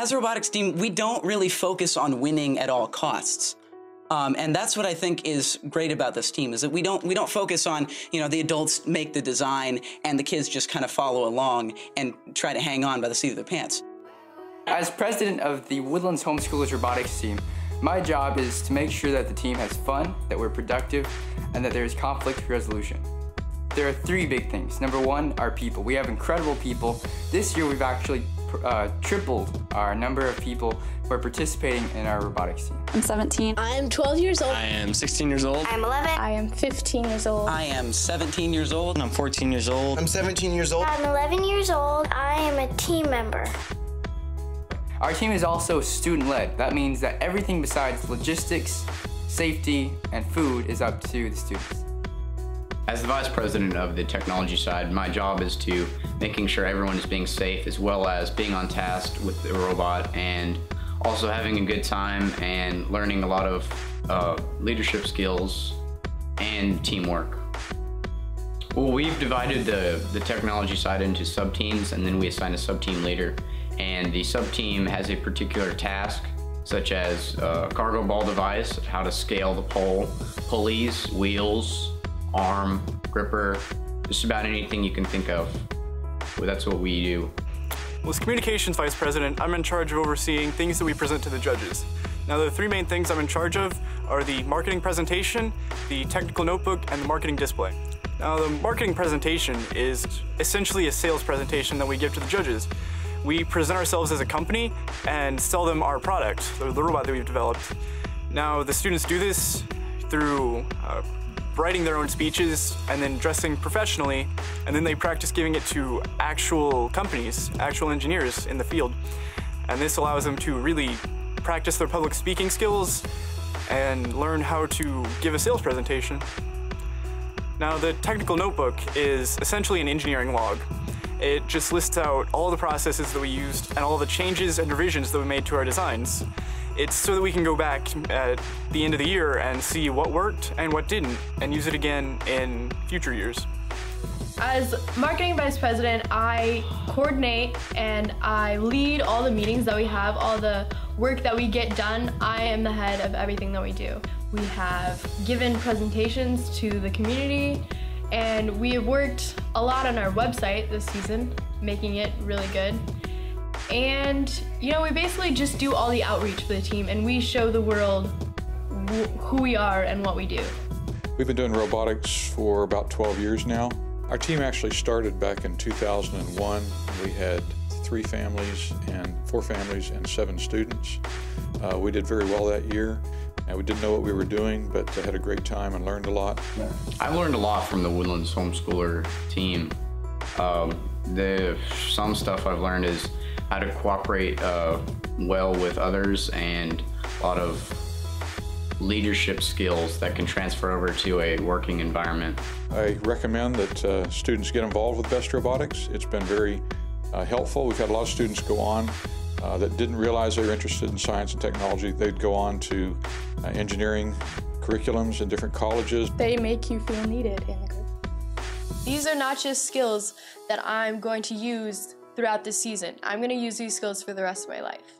as a robotics team, we don't really focus on winning at all costs. Um, and that's what I think is great about this team is that we don't we don't focus on you know the adults make the design and the kids just kind of follow along and try to hang on by the seat of their pants. As president of the Woodlands Homeschoolers Robotics team, my job is to make sure that the team has fun, that we're productive, and that there is conflict resolution. There are three big things. Number one, our people. We have incredible people. This year we've actually uh, tripled our number of people who are participating in our robotics team. I'm 17. I am 12 years old. I am 16 years old. I'm 11. I am 15 years old. I am 17 years old. and I'm 14 years old. I'm 17 years old. I'm 11 years old. I am a team member. Our team is also student-led. That means that everything besides logistics, safety, and food is up to the students. As the vice president of the technology side, my job is to making sure everyone is being safe as well as being on task with the robot and also having a good time and learning a lot of uh, leadership skills and teamwork. Well, we've divided the, the technology side into sub-teams and then we assign a sub-team leader and the sub-team has a particular task such as a cargo ball device, how to scale the pole, pulleys, wheels, arm, gripper, just about anything you can think of. Well, that's what we do. Well, as Communications Vice President, I'm in charge of overseeing things that we present to the judges. Now, the three main things I'm in charge of are the marketing presentation, the technical notebook, and the marketing display. Now, the marketing presentation is essentially a sales presentation that we give to the judges. We present ourselves as a company and sell them our product, the, robot that we've developed. Now, the students do this through uh, writing their own speeches and then dressing professionally, and then they practice giving it to actual companies, actual engineers in the field. And this allows them to really practice their public speaking skills and learn how to give a sales presentation. Now, the technical notebook is essentially an engineering log. It just lists out all the processes that we used and all the changes and revisions that we made to our designs. It's so that we can go back at the end of the year and see what worked and what didn't and use it again in future years. As marketing vice president, I coordinate and I lead all the meetings that we have, all the work that we get done. I am the head of everything that we do. We have given presentations to the community and we have worked a lot on our website this season, making it really good. And, you know, we basically just do all the outreach for the team and we show the world who we are and what we do. We've been doing robotics for about 12 years now. Our team actually started back in 2001. We had three families and four families and seven students. Uh, we did very well that year. And we didn't know what we were doing, but uh, had a great time and learned a lot. I've learned a lot from the Woodlands Homeschooler team. Um, the some stuff I've learned is how to cooperate uh, well with others and a lot of leadership skills that can transfer over to a working environment. I recommend that uh, students get involved with Best Robotics. It's been very uh, helpful. We've had a lot of students go on uh, that didn't realize they were interested in science and technology. They'd go on to uh, engineering curriculums in different colleges. They make you feel needed in the group. These are not just skills that I'm going to use throughout this season. I'm going to use these skills for the rest of my life.